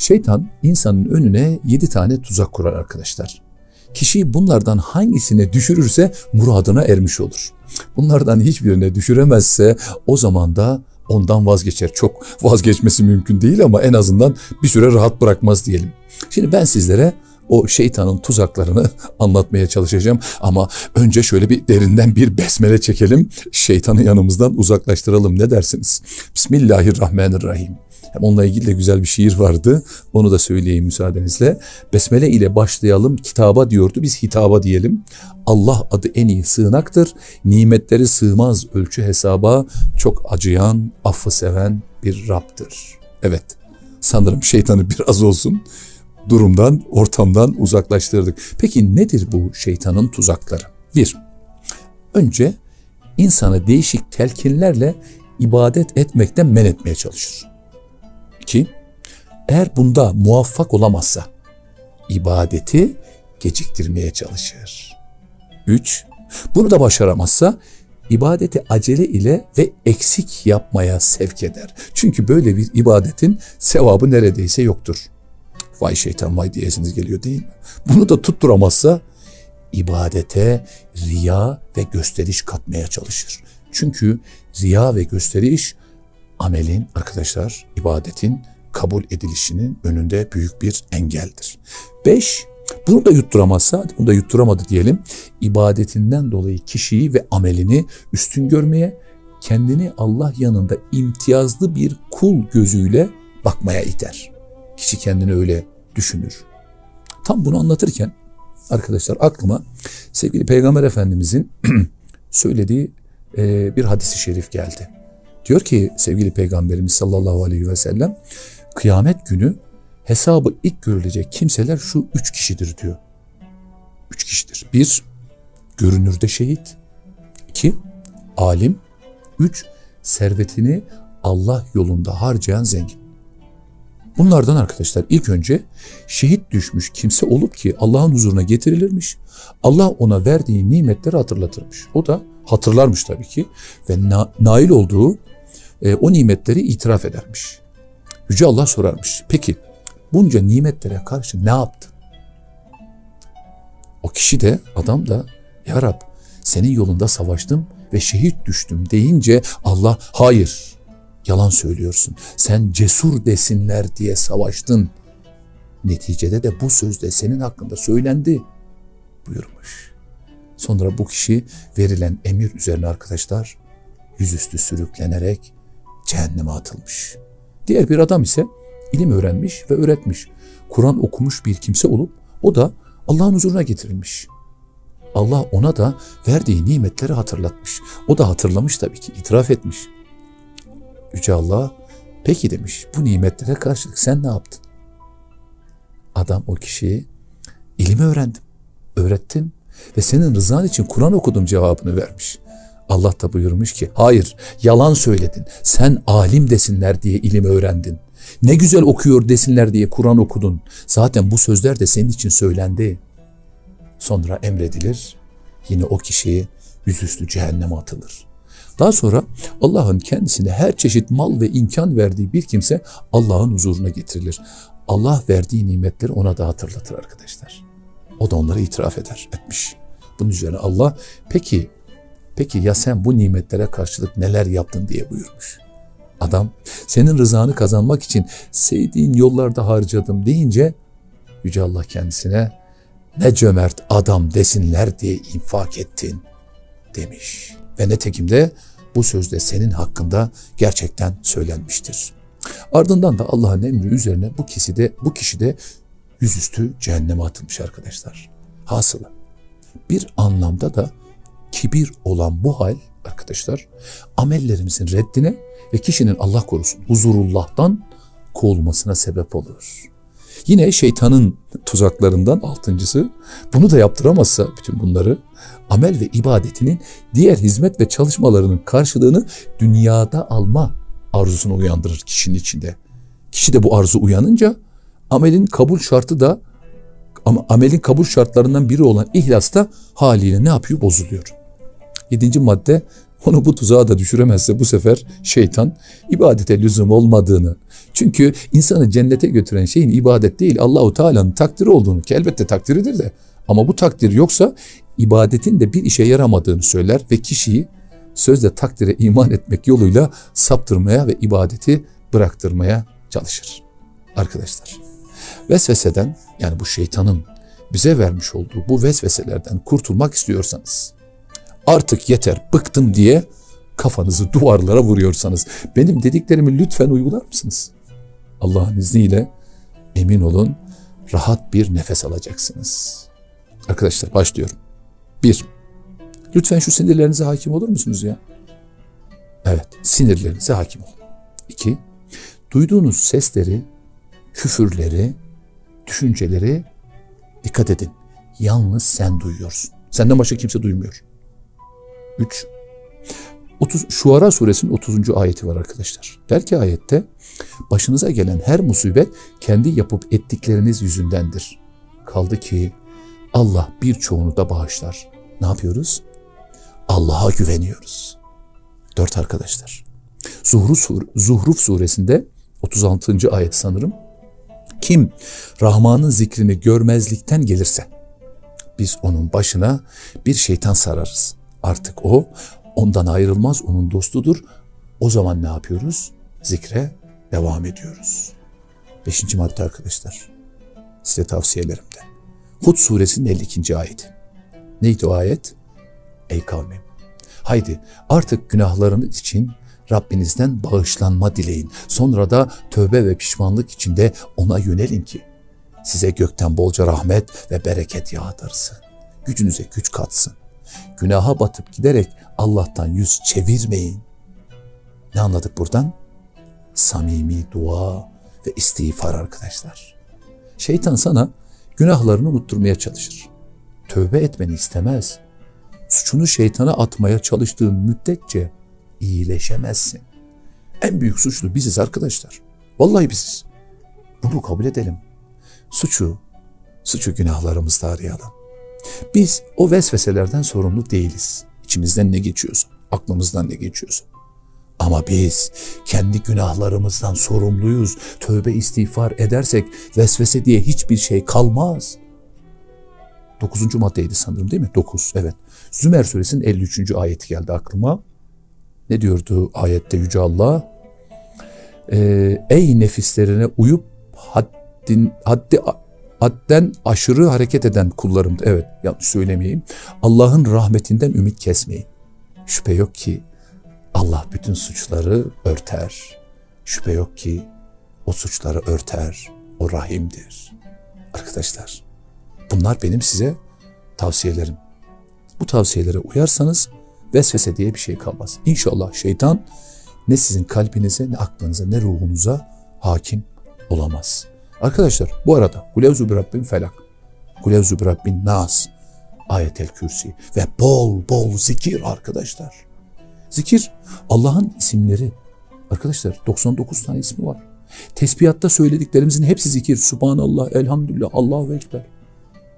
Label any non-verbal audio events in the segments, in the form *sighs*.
Şeytan insanın önüne yedi tane tuzak kurar arkadaşlar. Kişi bunlardan hangisine düşürürse muradına ermiş olur. Bunlardan hiçbirine düşüremezse o zaman da ondan vazgeçer. Çok vazgeçmesi mümkün değil ama en azından bir süre rahat bırakmaz diyelim. Şimdi ben sizlere o şeytanın tuzaklarını *laughs* anlatmaya çalışacağım. Ama önce şöyle bir derinden bir besmele çekelim. Şeytanı yanımızdan uzaklaştıralım. Ne dersiniz? Bismillahirrahmanirrahim. Hem onunla ilgili de güzel bir şiir vardı. Onu da söyleyeyim müsaadenizle. Besmele ile başlayalım. Kitaba diyordu. Biz hitaba diyelim. Allah adı en iyi sığınaktır. Nimetleri sığmaz ölçü hesaba. Çok acıyan, affı seven bir Rab'dır. Evet. Sanırım şeytanı biraz olsun durumdan, ortamdan uzaklaştırdık. Peki nedir bu şeytanın tuzakları? Bir, önce insanı değişik telkinlerle ibadet etmekten men etmeye çalışır. İki, eğer bunda muvaffak olamazsa ibadeti geciktirmeye çalışır. Üç, bunu da başaramazsa ibadeti acele ile ve eksik yapmaya sevk eder. Çünkü böyle bir ibadetin sevabı neredeyse yoktur. Vay şeytan vay diyesiniz geliyor değil mi? Bunu da tutturamazsa ibadete riya ve gösteriş katmaya çalışır. Çünkü riya ve gösteriş amelin arkadaşlar ibadetin kabul edilişinin önünde büyük bir engeldir. Beş, bunu da yutturamazsa, bunu da yutturamadı diyelim, ibadetinden dolayı kişiyi ve amelini üstün görmeye, kendini Allah yanında imtiyazlı bir kul gözüyle bakmaya iter. Kişi kendini öyle düşünür. Tam bunu anlatırken arkadaşlar aklıma sevgili Peygamber Efendimizin *clears throat* söylediği e, bir hadisi şerif geldi. Diyor ki sevgili Peygamberimiz sallallahu aleyhi ve sellem kıyamet günü hesabı ilk görülecek kimseler şu üç kişidir diyor. Üç kişidir. Bir, görünürde şehit. İki, alim. Üç, servetini Allah yolunda harcayan zengin. Bunlardan arkadaşlar ilk önce şehit düşmüş kimse olup ki Allah'ın huzuruna getirilirmiş. Allah ona verdiği nimetleri hatırlatırmış. O da hatırlarmış tabii ki ve na nail olduğu e, o nimetleri itiraf edermiş. Yüce Allah sorarmış. Peki bunca nimetlere karşı ne yaptın? O kişi de adam da ya Rab senin yolunda savaştım ve şehit düştüm deyince Allah hayır Yalan söylüyorsun. Sen cesur desinler diye savaştın. Neticede de bu söz de senin hakkında söylendi buyurmuş. Sonra bu kişi verilen emir üzerine arkadaşlar yüzüstü sürüklenerek cehenneme atılmış. Diğer bir adam ise ilim öğrenmiş ve öğretmiş. Kur'an okumuş bir kimse olup o da Allah'ın huzuruna getirilmiş. Allah ona da verdiği nimetleri hatırlatmış. O da hatırlamış tabii ki, itiraf etmiş. Yüce Allah peki demiş bu nimetlere karşılık sen ne yaptın? Adam o kişiyi ilimi öğrendim, öğrettim ve senin rızan için Kur'an okudum cevabını vermiş. Allah da buyurmuş ki hayır yalan söyledin. Sen alim desinler diye ilim öğrendin. Ne güzel okuyor desinler diye Kur'an okudun. Zaten bu sözler de senin için söylendi. Sonra emredilir. Yine o kişi yüzüstü cehenneme atılır. Daha sonra Allah'ın kendisine her çeşit mal ve imkan verdiği bir kimse Allah'ın huzuruna getirilir. Allah verdiği nimetleri ona da hatırlatır arkadaşlar. O da onları itiraf eder, etmiş. Bunun üzerine Allah peki, peki ya sen bu nimetlere karşılık neler yaptın diye buyurmuş. Adam senin rızanı kazanmak için sevdiğin yollarda harcadım deyince Yüce Allah kendisine ne cömert adam desinler diye infak ettin demiş. Ve netekim de bu sözde senin hakkında gerçekten söylenmiştir. Ardından da Allah'ın emri üzerine bu kişi de bu kişi de yüzüstü cehenneme atılmış arkadaşlar. Hasılı bir anlamda da kibir olan bu hal arkadaşlar amellerimizin reddine ve kişinin Allah korusun huzurullah'tan kovulmasına sebep olur. Yine şeytanın tuzaklarından altıncısı bunu da yaptıramazsa bütün bunları amel ve ibadetinin diğer hizmet ve çalışmalarının karşılığını dünyada alma arzusunu uyandırır kişinin içinde. Kişi de bu arzu uyanınca amelin kabul şartı da ama amelin kabul şartlarından biri olan ihlas da haliyle ne yapıyor? Bozuluyor. Yedinci madde onu bu tuzağa da düşüremezse bu sefer şeytan ibadete lüzum olmadığını. Çünkü insanı cennete götüren şeyin ibadet değil Allahu Teala'nın takdiri olduğunu ki elbette takdiridir de ama bu takdir yoksa ibadetin de bir işe yaramadığını söyler ve kişiyi sözde takdire iman etmek yoluyla saptırmaya ve ibadeti bıraktırmaya çalışır. Arkadaşlar vesveseden yani bu şeytanın bize vermiş olduğu bu vesveselerden kurtulmak istiyorsanız artık yeter bıktım diye kafanızı duvarlara vuruyorsanız benim dediklerimi lütfen uygular mısınız? Allah'ın izniyle emin olun rahat bir nefes alacaksınız. Arkadaşlar başlıyorum. Bir, lütfen şu sinirlerinize hakim olur musunuz ya? Evet, sinirlerinize hakim olun. İki, duyduğunuz sesleri, küfürleri, düşünceleri dikkat edin. Yalnız sen duyuyorsun. Senden başka kimse duymuyor. 3. 30, Şuara suresinin 30. ayeti var arkadaşlar. Der ki ayette başınıza gelen her musibet kendi yapıp ettikleriniz yüzündendir. Kaldı ki Allah birçoğunu da bağışlar. Ne yapıyoruz? Allah'a güveniyoruz. Dört arkadaşlar. Zuhruf, sur Zuhruf suresinde 36. ayet sanırım. Kim Rahman'ın zikrini görmezlikten gelirse biz onun başına bir şeytan sararız. Artık o ondan ayrılmaz, onun dostudur. O zaman ne yapıyoruz? Zikre devam ediyoruz. Beşinci madde arkadaşlar. Size tavsiyelerimde. Hud suresinin 52. ayeti. Neydi o ayet? Ey kavmim. Haydi artık günahlarınız için Rabbinizden bağışlanma dileyin. Sonra da tövbe ve pişmanlık içinde ona yönelin ki size gökten bolca rahmet ve bereket yağdırsın. Gücünüze güç katsın. Günaha batıp giderek Allah'tan yüz çevirmeyin. Ne anladık buradan? Samimi dua ve istiğfar arkadaşlar. Şeytan sana günahlarını unutturmaya çalışır. Tövbe etmeni istemez. Suçunu şeytana atmaya çalıştığın müddetçe iyileşemezsin. En büyük suçlu biziz arkadaşlar. Vallahi biziz. Bunu kabul edelim. Suçu, suçu günahlarımızda arayalım. Biz o vesveselerden sorumlu değiliz. İçimizden ne geçiyorsa, aklımızdan ne geçiyorsa. Ama biz kendi günahlarımızdan sorumluyuz. Tövbe istiğfar edersek vesvese diye hiçbir şey kalmaz. Dokuzuncu maddeydi sanırım değil mi? Dokuz, evet. Zümer suresinin 53. ayeti geldi aklıma. Ne diyordu ayette Yüce Allah? Ee, Ey nefislerine uyup haddin, haddi hadden aşırı hareket eden kullarım. Evet yanlış söylemeyeyim. Allah'ın rahmetinden ümit kesmeyin. Şüphe yok ki Allah bütün suçları örter. Şüphe yok ki o suçları örter. O rahimdir. Arkadaşlar bunlar benim size tavsiyelerim. Bu tavsiyelere uyarsanız vesvese diye bir şey kalmaz. İnşallah şeytan ne sizin kalbinize ne aklınıza ne ruhunuza hakim olamaz. Arkadaşlar bu arada Kulevzu bir Rabbin felak, Kulevzu bir Rabbin nas, ayetel kürsi ve bol bol zikir arkadaşlar. Zikir Allah'ın isimleri. Arkadaşlar 99 tane ismi var. Tesbihatta söylediklerimizin hepsi zikir. Subhanallah, elhamdülillah, Allahu Ekber.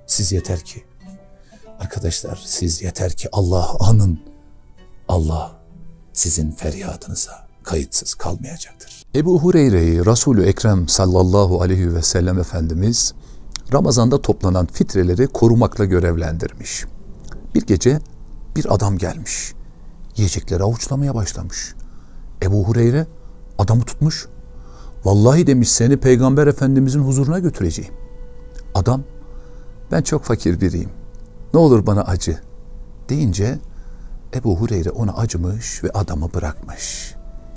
Siz yeter ki, arkadaşlar siz yeter ki Allah anın. Allah sizin feryadınıza kayıtsız kalmayacaktır. Ebu Hureyre'yi Resulü Ekrem sallallahu aleyhi ve sellem Efendimiz Ramazan'da toplanan fitreleri korumakla görevlendirmiş. Bir gece bir adam gelmiş. Yiyecekleri avuçlamaya başlamış. Ebu Hureyre adamı tutmuş. Vallahi demiş seni Peygamber Efendimizin huzuruna götüreceğim. Adam ben çok fakir biriyim. Ne olur bana acı deyince Ebu Hureyre ona acımış ve adamı bırakmış.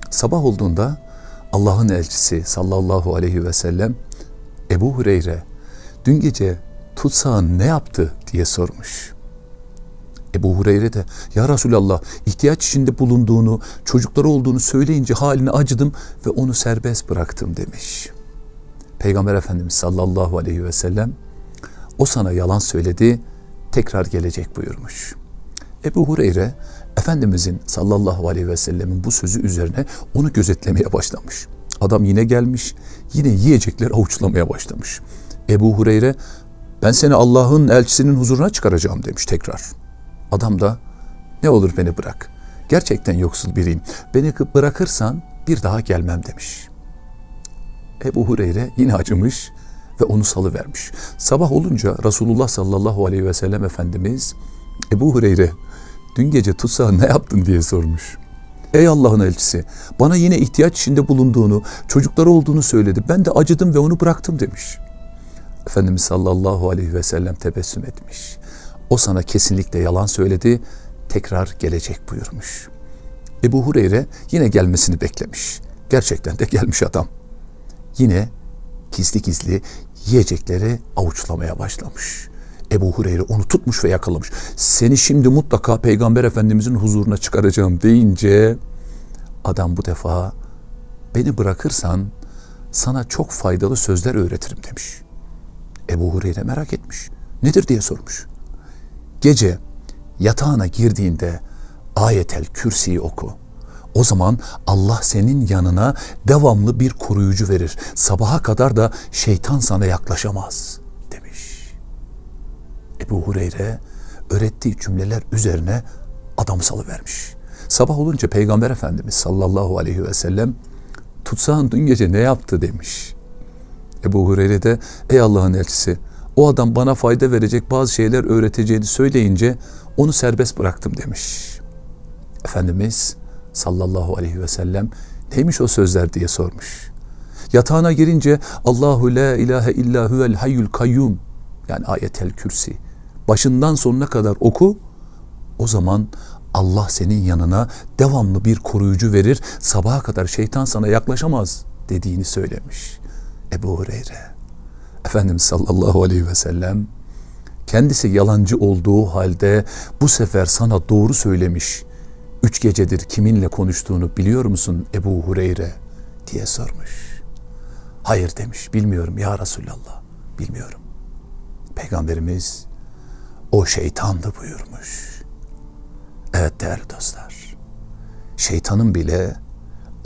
Sabah olduğunda Allah'ın elçisi sallallahu aleyhi ve sellem Ebu Hureyre dün gece tutsağın ne yaptı diye sormuş. Ebu Hureyre de ya Resulallah ihtiyaç içinde bulunduğunu, çocukları olduğunu söyleyince haline acıdım ve onu serbest bıraktım demiş. Peygamber Efendimiz sallallahu aleyhi ve sellem o sana yalan söyledi, tekrar gelecek buyurmuş. Ebu Hureyre Efendimizin sallallahu aleyhi ve sellemin bu sözü üzerine onu gözetlemeye başlamış. Adam yine gelmiş, yine yiyecekler avuçlamaya başlamış. Ebu Hureyre ben seni Allah'ın elçisinin huzuruna çıkaracağım demiş tekrar. Adam da ne olur beni bırak. Gerçekten yoksul biriyim. Beni bırakırsan bir daha gelmem demiş. Ebu Hureyre yine acımış ve onu salıvermiş. Sabah olunca Resulullah sallallahu aleyhi ve sellem Efendimiz Ebu Hureyre dün gece tutsağı ne yaptın diye sormuş. Ey Allah'ın elçisi bana yine ihtiyaç içinde bulunduğunu, çocukları olduğunu söyledi. Ben de acıdım ve onu bıraktım demiş. Efendimiz sallallahu aleyhi ve sellem tebessüm etmiş. O sana kesinlikle yalan söyledi, tekrar gelecek buyurmuş. Ebu Hureyre yine gelmesini beklemiş. Gerçekten de gelmiş adam. Yine gizli gizli yiyecekleri avuçlamaya başlamış. Ebu Hureyre onu tutmuş ve yakalamış. Seni şimdi mutlaka Peygamber Efendimizin huzuruna çıkaracağım deyince adam bu defa beni bırakırsan sana çok faydalı sözler öğretirim demiş. Ebu Hureyre merak etmiş. Nedir diye sormuş. Gece yatağına girdiğinde ayetel kürsiyi oku. O zaman Allah senin yanına devamlı bir koruyucu verir. Sabaha kadar da şeytan sana yaklaşamaz. Ebu Hureyre öğrettiği cümleler üzerine adam salıvermiş. Sabah olunca Peygamber Efendimiz sallallahu aleyhi ve sellem tutsağın dün gece ne yaptı demiş. Ebu Hureyre de ey Allah'ın elçisi o adam bana fayda verecek bazı şeyler öğreteceğini söyleyince onu serbest bıraktım demiş. Efendimiz sallallahu aleyhi ve sellem neymiş o sözler diye sormuş. Yatağına girince Allahu la ilahe illa huvel hayyul kayyum yani ayetel kürsi başından sonuna kadar oku o zaman Allah senin yanına devamlı bir koruyucu verir sabaha kadar şeytan sana yaklaşamaz dediğini söylemiş Ebu Hureyre. Efendimiz sallallahu aleyhi ve sellem kendisi yalancı olduğu halde bu sefer sana doğru söylemiş. Üç gecedir kiminle konuştuğunu biliyor musun Ebu Hureyre diye sormuş. Hayır demiş bilmiyorum ya Resulallah bilmiyorum. Peygamberimiz o şeytandı buyurmuş. Evet değerli dostlar şeytanın bile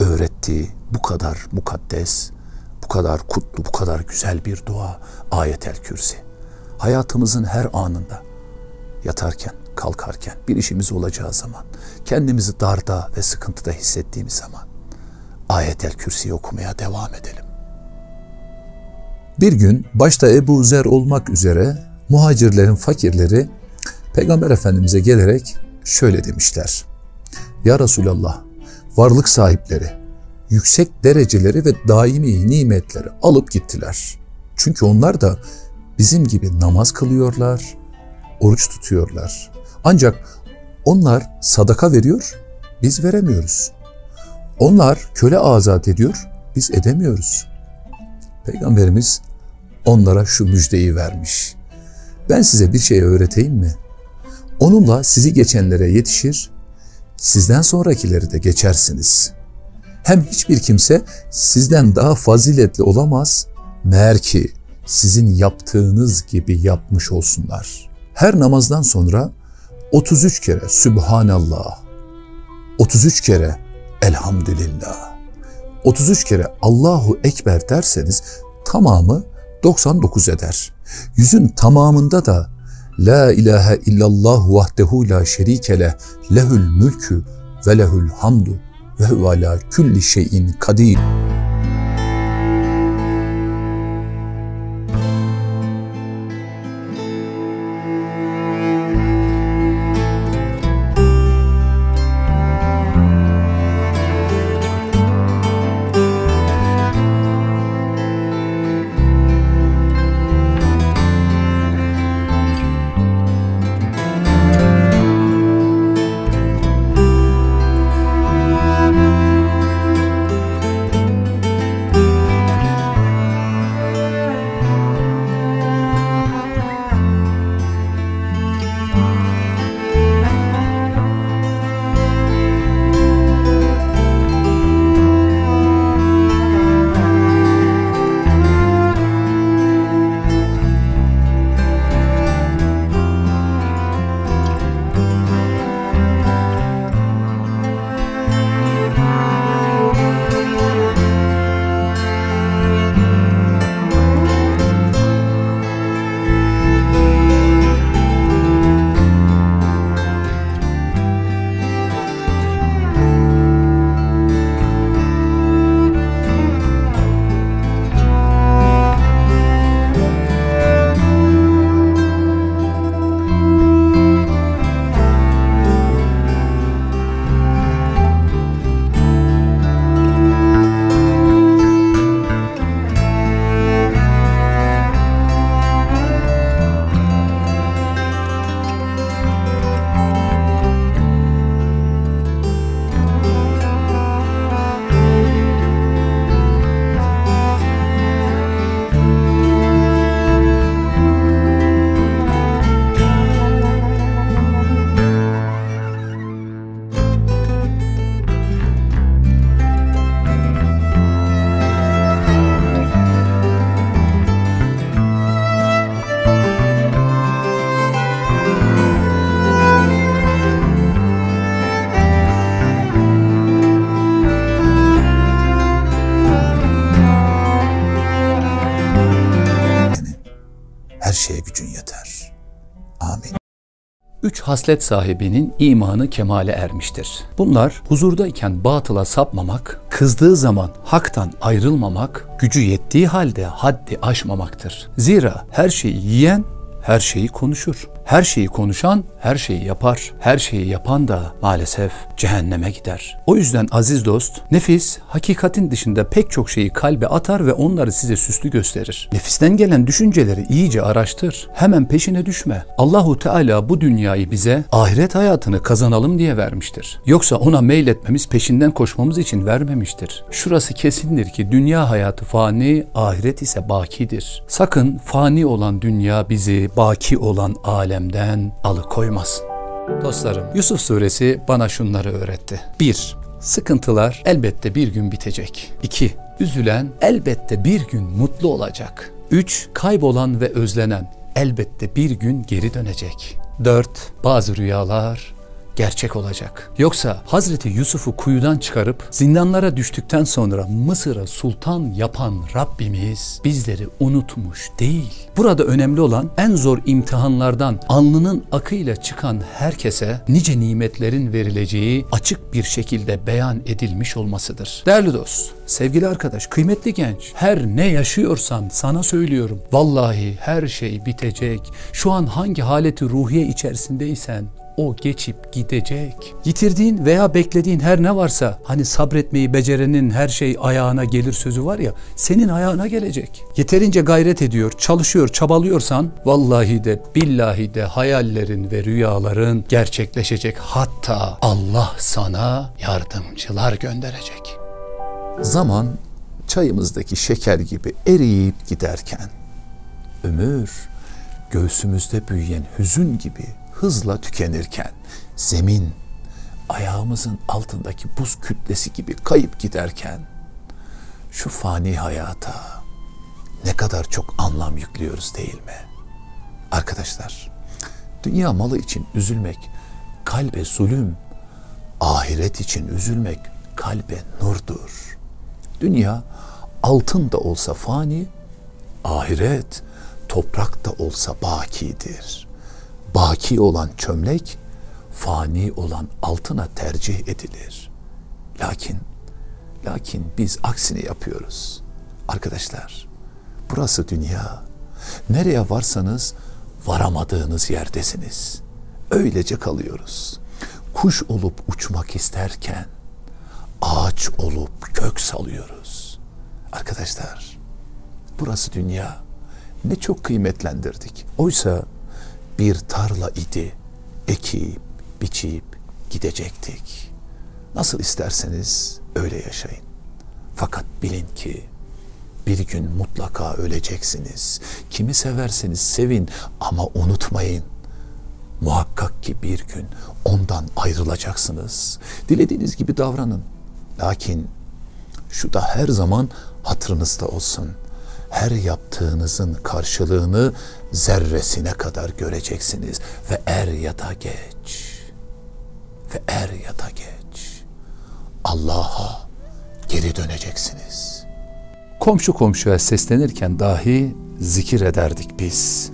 öğrettiği bu kadar mukaddes kadar kutlu, bu kadar güzel bir dua ayetel kürsi. Hayatımızın her anında yatarken, kalkarken, bir işimiz olacağı zaman, kendimizi darda ve sıkıntıda hissettiğimiz zaman ayetel kürsiyi okumaya devam edelim. Bir gün başta Ebu Zer olmak üzere muhacirlerin fakirleri Peygamber Efendimiz'e gelerek şöyle demişler. Ya Resulallah varlık sahipleri yüksek dereceleri ve daimi nimetleri alıp gittiler. Çünkü onlar da bizim gibi namaz kılıyorlar, oruç tutuyorlar. Ancak onlar sadaka veriyor, biz veremiyoruz. Onlar köle azat ediyor, biz edemiyoruz. Peygamberimiz onlara şu müjdeyi vermiş. Ben size bir şey öğreteyim mi? Onunla sizi geçenlere yetişir, sizden sonrakileri de geçersiniz.'' Hem hiçbir kimse sizden daha faziletli olamaz. Meğer ki sizin yaptığınız gibi yapmış olsunlar. Her namazdan sonra 33 kere Sübhanallah, 33 kere Elhamdülillah, 33 kere Allahu Ekber derseniz tamamı 99 eder. Yüzün tamamında da La ilahe illallah vahdehu la şerike leh lehül mülkü ve lehül hamdu ve huve ala külli şeyin kadir. Haslet sahibinin imanı kemale ermiştir. Bunlar huzurdayken batıla sapmamak, kızdığı zaman haktan ayrılmamak, gücü yettiği halde haddi aşmamaktır. Zira her şeyi yiyen her şeyi konuşur. Her şeyi konuşan her şeyi yapar. Her şeyi yapan da maalesef cehenneme gider. O yüzden aziz dost, nefis hakikatin dışında pek çok şeyi kalbe atar ve onları size süslü gösterir. Nefisten gelen düşünceleri iyice araştır. Hemen peşine düşme. Allahu Teala bu dünyayı bize ahiret hayatını kazanalım diye vermiştir. Yoksa ona meyletmemiz, peşinden koşmamız için vermemiştir. Şurası kesindir ki dünya hayatı fani, ahiret ise bakidir. Sakın fani olan dünya bizi baki olan alem eylemden alıkoymasın. Dostlarım Yusuf suresi bana şunları öğretti. 1. Sıkıntılar elbette bir gün bitecek. 2. Üzülen elbette bir gün mutlu olacak. 3. Kaybolan ve özlenen elbette bir gün geri dönecek. 4. Bazı rüyalar gerçek olacak. Yoksa Hazreti Yusuf'u kuyudan çıkarıp zindanlara düştükten sonra Mısır'a sultan yapan Rabbimiz bizleri unutmuş değil. Burada önemli olan en zor imtihanlardan alnının akıyla çıkan herkese nice nimetlerin verileceği açık bir şekilde beyan edilmiş olmasıdır. Değerli dost, sevgili arkadaş, kıymetli genç, her ne yaşıyorsan sana söylüyorum. Vallahi her şey bitecek. Şu an hangi haleti ruhiye içerisindeysen o geçip gidecek. Yitirdiğin veya beklediğin her ne varsa hani sabretmeyi becerenin her şey ayağına gelir sözü var ya senin ayağına gelecek. Yeterince gayret ediyor, çalışıyor, çabalıyorsan vallahi de billahi de hayallerin ve rüyaların gerçekleşecek. Hatta Allah sana yardımcılar gönderecek. Zaman çayımızdaki şeker gibi eriyip giderken ömür göğsümüzde büyüyen hüzün gibi hızla tükenirken, zemin ayağımızın altındaki buz kütlesi gibi kayıp giderken, şu fani hayata ne kadar çok anlam yüklüyoruz değil mi? Arkadaşlar, dünya malı için üzülmek kalbe zulüm, ahiret için üzülmek kalbe nurdur. Dünya altın da olsa fani, ahiret toprak da olsa bakidir baki olan çömlek fani olan altına tercih edilir. Lakin lakin biz aksini yapıyoruz. Arkadaşlar burası dünya. Nereye varsanız varamadığınız yerdesiniz. Öylece kalıyoruz. Kuş olup uçmak isterken ağaç olup kök salıyoruz. Arkadaşlar burası dünya. Ne çok kıymetlendirdik. Oysa bir tarla idi. Ekip, biçip gidecektik. Nasıl isterseniz öyle yaşayın. Fakat bilin ki bir gün mutlaka öleceksiniz. Kimi severseniz sevin ama unutmayın. Muhakkak ki bir gün ondan ayrılacaksınız. Dilediğiniz gibi davranın. Lakin şu da her zaman hatırınızda olsun her yaptığınızın karşılığını zerresine kadar göreceksiniz ve er ya da geç ve er ya da geç Allah'a geri döneceksiniz. Komşu komşuya seslenirken dahi zikir ederdik biz.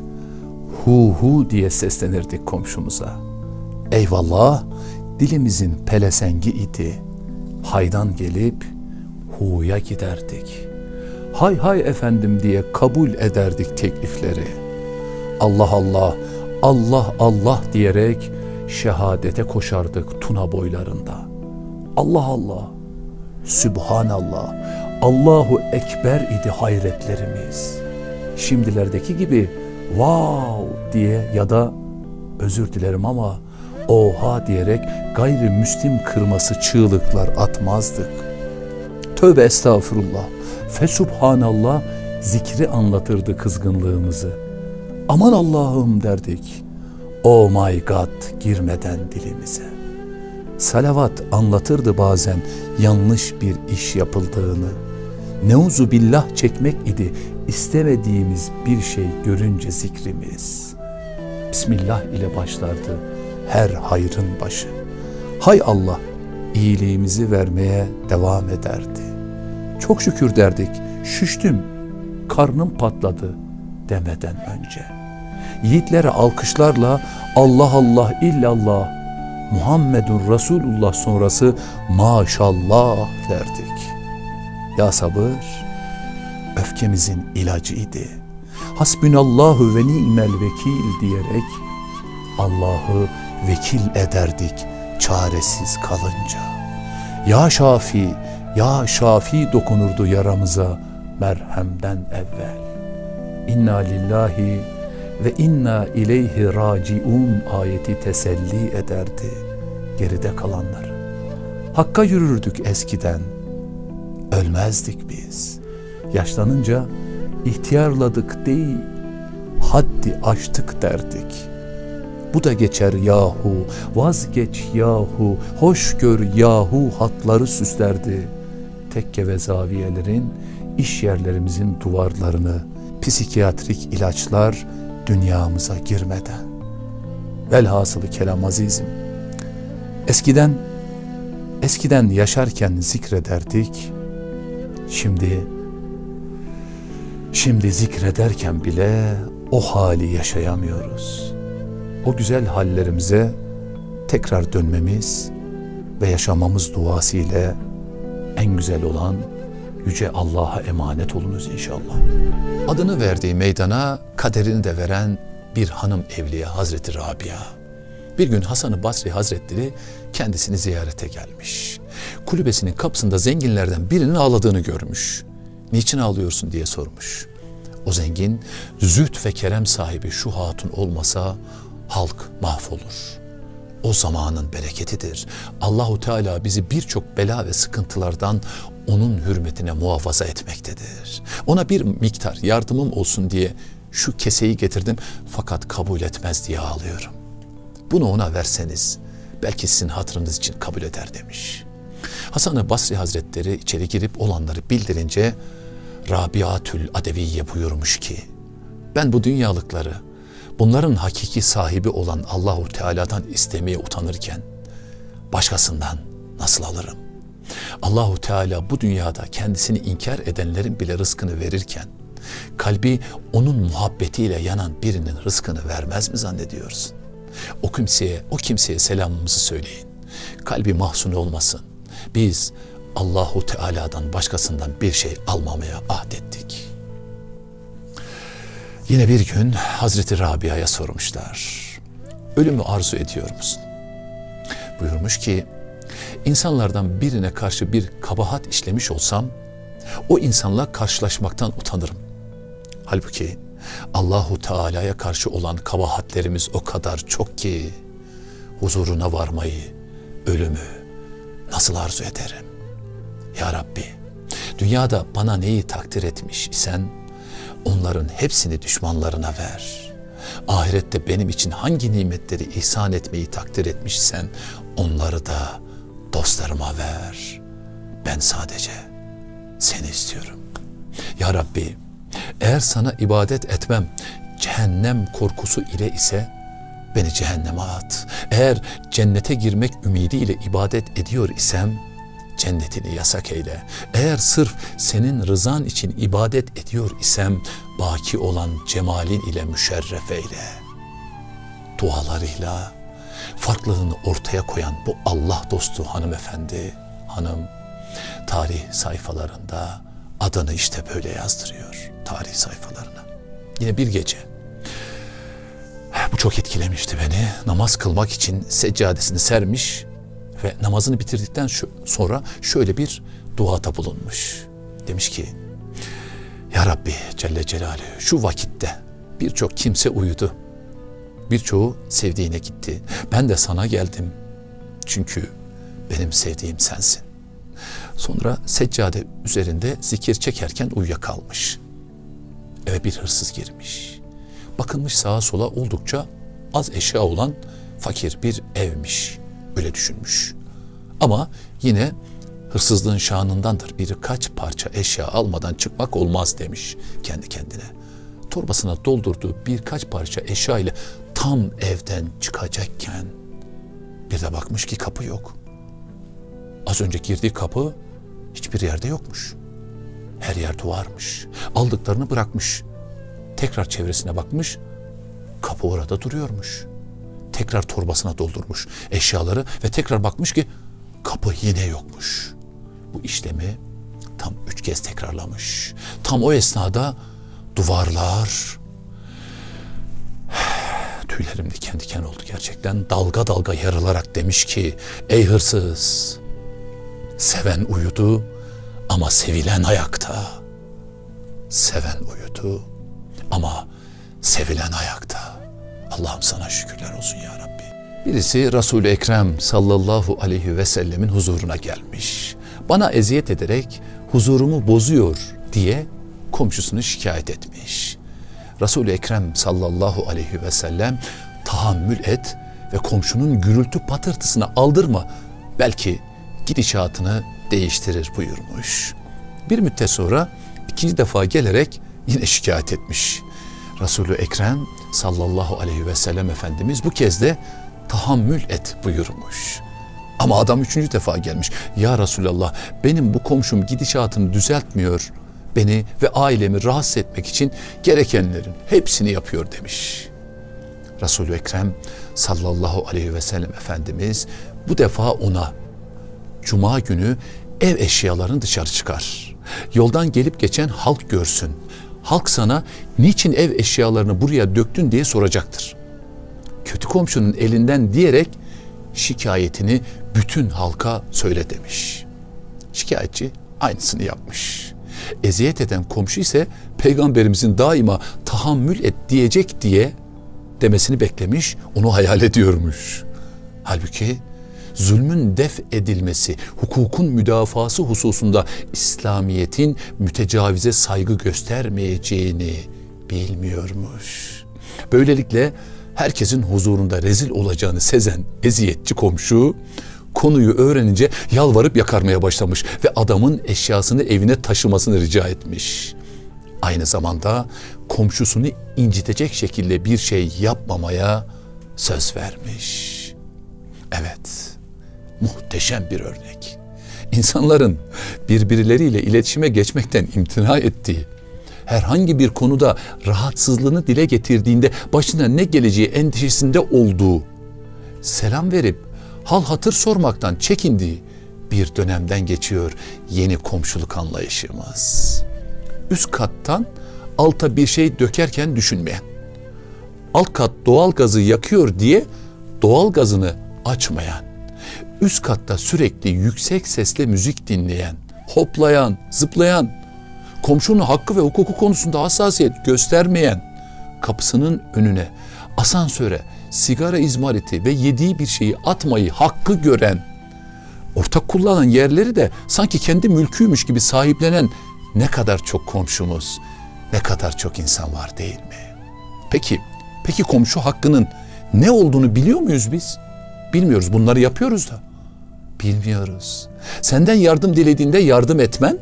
Hu hu diye seslenirdik komşumuza. Eyvallah dilimizin pelesengi idi. Haydan gelip hu'ya giderdik.'' Hay hay efendim diye kabul ederdik teklifleri. Allah Allah, Allah Allah diyerek şehadete koşardık Tuna boylarında. Allah Allah, Sübhanallah, Allahu Ekber idi hayretlerimiz. Şimdilerdeki gibi wow diye ya da özür dilerim ama oha diyerek gayrimüslim kırması çığlıklar atmazdık. Tövbe estağfurullah. Fesubhanallah zikri anlatırdı kızgınlığımızı. Aman Allah'ım derdik. Oh my God girmeden dilimize. Salavat anlatırdı bazen yanlış bir iş yapıldığını. Neuzu billah çekmek idi istemediğimiz bir şey görünce zikrimiz. Bismillah ile başlardı her hayrın başı. Hay Allah iyiliğimizi vermeye devam ederdi. Çok şükür derdik. Şüştüm, karnım patladı demeden önce.'' Yiğitlere alkışlarla Allah Allah illallah Muhammedun Resulullah sonrası maşallah derdik. Ya sabır öfkemizin ilacıydı. Hasbünallahu ve ni'mel vekil diyerek Allah'ı vekil ederdik çaresiz kalınca. Ya Şafi, Ya Şafi dokunurdu yaramıza merhemden evvel. İnna lillahi ve inna ileyhi raciun ayeti teselli ederdi geride kalanları. Hakka yürürdük eskiden, ölmezdik biz. Yaşlanınca ihtiyarladık değil, haddi aştık derdik. Bu da geçer yahu, vazgeç yahu, hoş gör yahu hatları süslerdi. Tekke ve zaviyelerin, iş yerlerimizin duvarlarını, psikiyatrik ilaçlar dünyamıza girmeden. Velhasılı kelam azizim. Eskiden, eskiden yaşarken zikrederdik. Şimdi, şimdi zikrederken bile o hali yaşayamıyoruz. O güzel hallerimize tekrar dönmemiz ve yaşamamız duası ile en güzel olan Yüce Allah'a emanet olunuz inşallah. Adını verdiği meydana kaderini de veren bir hanım evliya Hazreti Rabia. Bir gün Hasan-ı Basri Hazretleri kendisini ziyarete gelmiş. Kulübesinin kapısında zenginlerden birinin ağladığını görmüş. Niçin ağlıyorsun diye sormuş. O zengin züht ve kerem sahibi şu hatun olmasa halk mahvolur. O zamanın bereketidir. Allahu Teala bizi birçok bela ve sıkıntılardan onun hürmetine muhafaza etmektedir. Ona bir miktar yardımım olsun diye şu keseyi getirdim fakat kabul etmez diye ağlıyorum. Bunu ona verseniz belki sizin hatırınız için kabul eder demiş. Hasan-ı Basri Hazretleri içeri girip olanları bildirince Rabiatül Adeviye buyurmuş ki ben bu dünyalıkları bunların hakiki sahibi olan Allahu Teala'dan istemeye utanırken başkasından nasıl alırım? Allahu Teala bu dünyada kendisini inkar edenlerin bile rızkını verirken kalbi onun muhabbetiyle yanan birinin rızkını vermez mi zannediyorsun? O kimseye, o kimseye selamımızı söyleyin. Kalbi mahzun olmasın. Biz Allahu Teala'dan başkasından bir şey almamaya ahdettik. Yine bir gün Hazreti Rabia'ya sormuşlar. Ölümü arzu ediyor musun? Buyurmuş ki insanlardan birine karşı bir kabahat işlemiş olsam o insanla karşılaşmaktan utanırım. Halbuki Allahu Teala'ya karşı olan kabahatlerimiz o kadar çok ki huzuruna varmayı, ölümü nasıl arzu ederim? Ya Rabbi, dünyada bana neyi takdir etmiş isen onların hepsini düşmanlarına ver. Ahirette benim için hangi nimetleri ihsan etmeyi takdir etmişsen onları da dostlarıma ver. Ben sadece seni istiyorum. Ya Rabbi eğer sana ibadet etmem cehennem korkusu ile ise beni cehenneme at. Eğer cennete girmek ümidiyle ibadet ediyor isem cennetini yasak eyle. Eğer sırf senin rızan için ibadet ediyor isem baki olan cemalin ile müşerref eyle. Dualarıyla farklılığını ortaya koyan bu Allah dostu hanımefendi, hanım tarih sayfalarında adını işte böyle yazdırıyor tarih sayfalarına. Yine bir gece bu çok etkilemişti beni. Namaz kılmak için seccadesini sermiş ve namazını bitirdikten sonra şöyle bir duada bulunmuş. Demiş ki Ya Rabbi Celle Celaluhu şu vakitte birçok kimse uyudu. Birçoğu sevdiğine gitti. Ben de sana geldim. Çünkü benim sevdiğim sensin. Sonra seccade üzerinde zikir çekerken uyuyakalmış. Eve bir hırsız girmiş. Bakılmış sağa sola oldukça az eşya olan fakir bir evmiş. Öyle düşünmüş. Ama yine hırsızlığın şanındandır. Birkaç parça eşya almadan çıkmak olmaz demiş kendi kendine. Torbasına doldurduğu birkaç parça eşya ile tam evden çıkacakken bir de bakmış ki kapı yok. Az önce girdiği kapı hiçbir yerde yokmuş. Her yer duvarmış. Aldıklarını bırakmış. Tekrar çevresine bakmış. Kapı orada duruyormuş. Tekrar torbasına doldurmuş eşyaları ve tekrar bakmış ki kapı yine yokmuş. Bu işlemi tam üç kez tekrarlamış. Tam o esnada duvarlar *sighs* tüylerim diken diken oldu gerçekten. Dalga dalga yarılarak demiş ki ey hırsız seven uyudu ama sevilen ayakta. Seven uyudu ama sevilen ayakta. Allah'ım sana şükürler olsun ya Rabbi. Birisi Resul-i Ekrem sallallahu aleyhi ve sellemin huzuruna gelmiş. Bana eziyet ederek huzurumu bozuyor diye komşusunu şikayet etmiş. Resul-i Ekrem sallallahu aleyhi ve sellem tahammül et ve komşunun gürültü patırtısına aldırma. Belki gidişatını değiştirir buyurmuş. Bir müddet sonra ikinci defa gelerek yine şikayet etmiş. Resulü Ekrem sallallahu aleyhi ve sellem Efendimiz bu kez de tahammül et buyurmuş. Ama adam üçüncü defa gelmiş. Ya Resulallah benim bu komşum gidişatını düzeltmiyor. Beni ve ailemi rahatsız etmek için gerekenlerin hepsini yapıyor demiş. Resulü Ekrem sallallahu aleyhi ve sellem Efendimiz bu defa ona cuma günü ev eşyalarını dışarı çıkar. Yoldan gelip geçen halk görsün. Halk sana niçin ev eşyalarını buraya döktün diye soracaktır. Kötü komşunun elinden diyerek şikayetini bütün halka söyle demiş. Şikayetçi aynısını yapmış. Eziyet eden komşu ise peygamberimizin daima tahammül et diyecek diye demesini beklemiş, onu hayal ediyormuş. Halbuki zulmün def edilmesi, hukukun müdafası hususunda İslamiyet'in mütecavize saygı göstermeyeceğini bilmiyormuş. Böylelikle herkesin huzurunda rezil olacağını sezen eziyetçi komşu konuyu öğrenince yalvarıp yakarmaya başlamış ve adamın eşyasını evine taşımasını rica etmiş. Aynı zamanda komşusunu incitecek şekilde bir şey yapmamaya söz vermiş. Evet, muhteşem bir örnek. İnsanların birbirleriyle iletişime geçmekten imtina ettiği, herhangi bir konuda rahatsızlığını dile getirdiğinde başına ne geleceği endişesinde olduğu, selam verip hal hatır sormaktan çekindiği bir dönemden geçiyor yeni komşuluk anlayışımız. Üst kattan alta bir şey dökerken düşünmeyen, alt kat doğal gazı yakıyor diye doğal gazını açmayan, üst katta sürekli yüksek sesle müzik dinleyen, hoplayan, zıplayan, komşunun hakkı ve hukuku konusunda hassasiyet göstermeyen, kapısının önüne, asansöre, sigara izmariti ve yediği bir şeyi atmayı hakkı gören, ortak kullanan yerleri de sanki kendi mülküymüş gibi sahiplenen ne kadar çok komşumuz, ne kadar çok insan var değil mi? Peki, peki komşu hakkının ne olduğunu biliyor muyuz biz? Bilmiyoruz. Bunları yapıyoruz da. Bilmiyoruz. Senden yardım dilediğinde yardım etmen,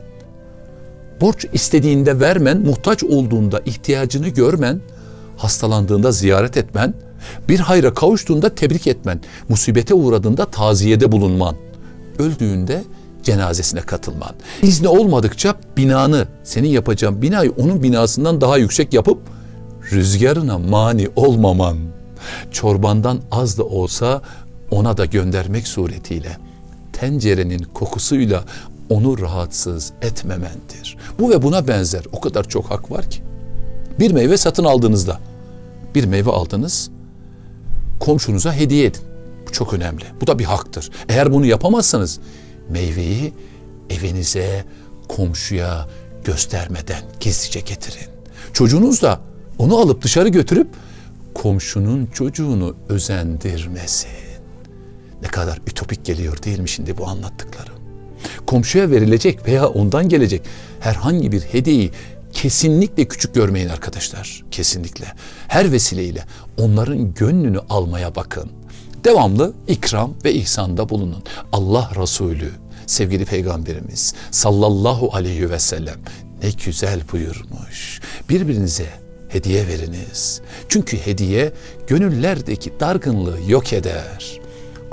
borç istediğinde vermen, muhtaç olduğunda ihtiyacını görmen, hastalandığında ziyaret etmen, bir hayra kavuştuğunda tebrik etmen, musibete uğradığında taziyede bulunman, öldüğünde cenazesine katılman. İzni olmadıkça binanı, senin yapacağın binayı onun binasından daha yüksek yapıp rüzgarına mani olmaman. Çorbandan az da olsa ona da göndermek suretiyle tencerenin kokusuyla onu rahatsız etmemendir. Bu ve buna benzer o kadar çok hak var ki. Bir meyve satın aldığınızda bir meyve aldınız komşunuza hediye edin. Bu çok önemli. Bu da bir haktır. Eğer bunu yapamazsanız meyveyi evinize, komşuya göstermeden gizlice getirin. Çocuğunuz da onu alıp dışarı götürüp komşunun çocuğunu özendirmesin. Ne kadar ütopik geliyor değil mi şimdi bu anlattıklarım? Komşuya verilecek veya ondan gelecek herhangi bir hediyeyi kesinlikle küçük görmeyin arkadaşlar. Kesinlikle. Her vesileyle onların gönlünü almaya bakın. Devamlı ikram ve ihsanda bulunun. Allah Resulü, sevgili Peygamberimiz sallallahu aleyhi ve sellem ne güzel buyurmuş. Birbirinize hediye veriniz. Çünkü hediye gönüllerdeki dargınlığı yok eder.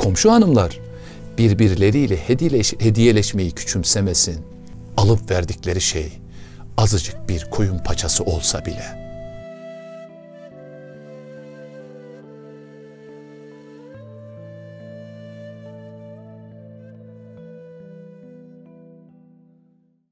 Komşu hanımlar birbirleriyle hediyeleş, hediyeleşmeyi küçümsemesin. Alıp verdikleri şey azıcık bir koyun paçası olsa bile